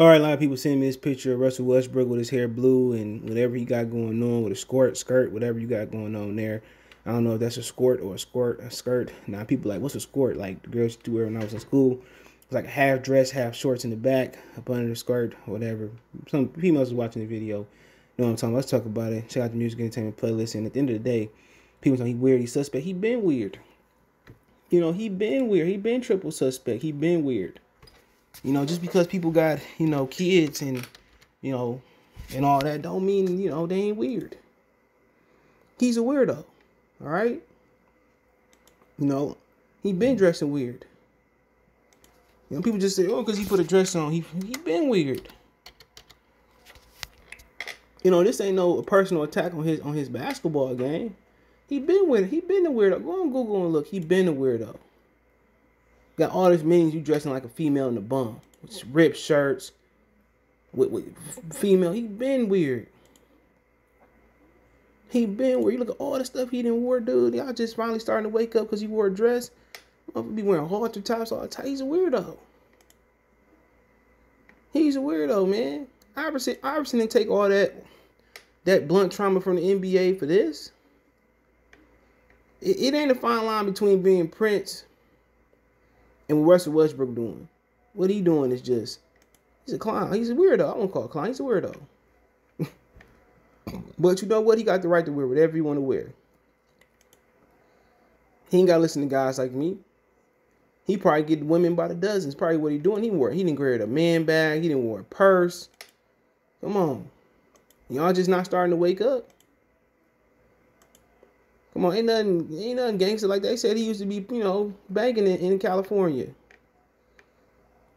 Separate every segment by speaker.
Speaker 1: All right, a lot of people send me this picture of Russell Westbrook with his hair blue and whatever he got going on with a skirt, skirt, whatever you got going on there. I don't know if that's a skirt or a skirt, a skirt. Now people like, what's a skirt? Like the girls used to wear when I was in school. It's like a half dress, half shorts in the back, up under the skirt, whatever. Some females was watching the video. You know what I'm talking about? Let's talk about it. Check out the music entertainment playlist. And at the end of the day, people say he weird, he's suspect. He been weird. You know, he been weird. He been triple suspect. He been weird. You know, just because people got, you know, kids and, you know, and all that don't mean, you know, they ain't weird. He's a weirdo. All right? You know, he been dressing weird. You know, people just say, oh, because he put a dress on. He he been weird. You know, this ain't no personal attack on his on his basketball game. He been weird. He been a weirdo. Go on Google and look. He been a weirdo. Got all this means you dressing like a female in the bum. With ripped shirts. With, with female. He been weird. He been weird. You look at all the stuff he didn't wear, dude. Y'all just finally starting to wake up because he wore a dress. I'm be wearing halter tops all the time. He's a weirdo. He's a weirdo, man. Iverson, Iverson didn't take all that that blunt trauma from the NBA for this. It, it ain't a fine line between being Prince and Russell Westbrook doing. What he doing is just he's a clown. He's a weirdo. I won't call a clown. He's a weirdo. but you know what? He got the right to wear whatever he want to wear. He ain't got to listen to guys like me. He probably get women by the dozens. Probably what he doing. He wore he didn't wear a man bag. He didn't wear a purse. Come on, y'all just not starting to wake up. Come on, ain't nothing, ain't nothing gangster like they said. He used to be, you know, banking in, in California.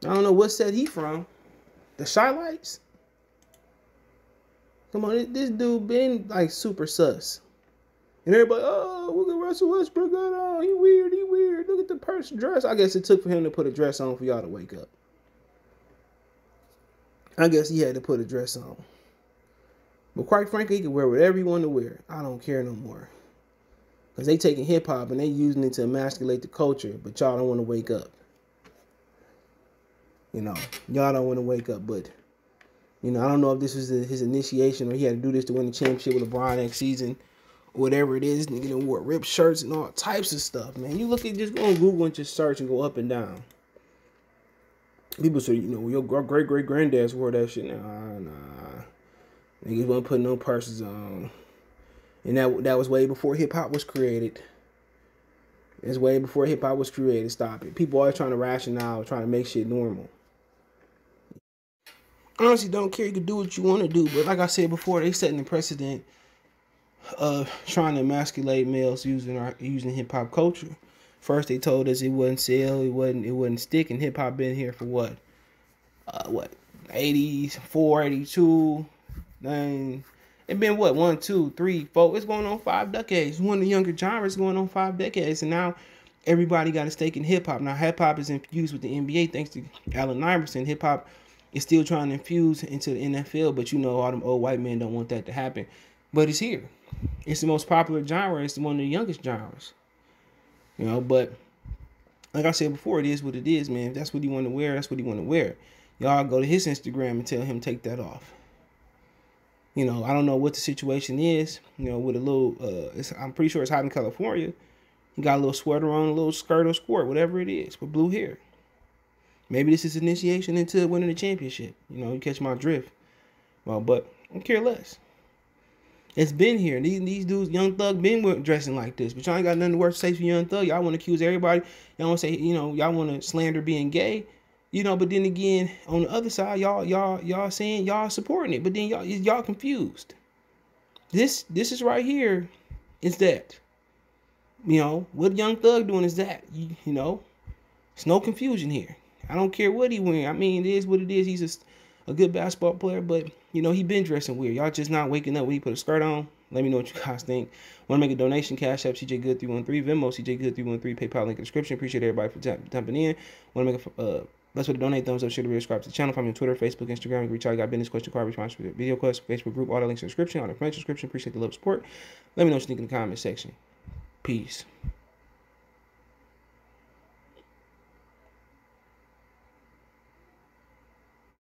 Speaker 1: I don't know what set he from. The Chi-Lites. Come on, this dude been like super sus. And everybody, oh, look at Russell Westbrook on. He weird, he weird. Look at the person dress. I guess it took for him to put a dress on for y'all to wake up. I guess he had to put a dress on. But quite frankly, he can wear whatever he want to wear. I don't care no more. Because they taking hip hop and they using it to emasculate the culture, but y'all don't want to wake up. You know, y'all don't want to wake up, but you know, I don't know if this was his initiation or he had to do this to win the championship with LeBron next season whatever it is, nigga done wore ripped shirts and all types of stuff, man. You look at just go on Google and just search and go up and down. People say, you know, your great great granddads wore that shit. Nah, nah. Niggas wasn't putting no purses on. And that that was way before hip hop was created. It's way before hip hop was created. Stop it. People always trying to rationalize, trying to make shit normal. Honestly, don't care. You can do what you want to do, but like I said before, they setting the precedent of trying to emasculate males using our using hip hop culture. First, they told us it wouldn't sell, it wasn't it wouldn't stick, and hip hop been here for what, uh, what, 84, 82, nine. It been what one, two, three, four. It's going on five decades. One of the younger genres going on five decades, and now everybody got a stake in hip hop. Now hip hop is infused with the NBA thanks to Allen Iverson. Hip hop is still trying to infuse into the NFL, but you know all them old white men don't want that to happen. But it's here. It's the most popular genre. It's one of the youngest genres. You know, but like I said before, it is what it is, man. If that's what he want to wear, that's what he want to wear. Y'all go to his Instagram and tell him take that off. You know, I don't know what the situation is. You know, with a little, uh, I'm pretty sure it's hot in California. He got a little sweater on, a little skirt or skirt, whatever it is, with blue hair. Maybe this is initiation into winning the championship. You know, you catch my drift. Well, but I care less. It's been here. These these dudes, Young Thug, been dressing like this. But y'all ain't got nothing worse to say for Young Thug. Y'all want to accuse everybody. Y'all want to say, you know, y'all want to slander being gay. You know, but then again, on the other side, y'all y'all y'all saying y'all supporting it, but then y'all y'all confused. This this is right here is that. You know, what Young Thug doing is that. You, you know, it's no confusion here. I don't care what he wearing. I mean, it is what it is. He's just a good basketball player, but you know, he been dressing weird. Y'all just not waking up when he put a skirt on. Let me know what you guys think. Want to make a donation? Cash App CJ Good 313 Venmo CJ Good 313 PayPal link in the description. Appreciate everybody for jumping in. Want to make a uh, let's put a donate thumbs up, share subscribe to the channel. Find me on Twitter, Facebook, Instagram. Reach out. got business question card, response video quest, Facebook group, all the links in the description, all the French description. Appreciate the love support. Let me know what you think in the comment section. Peace.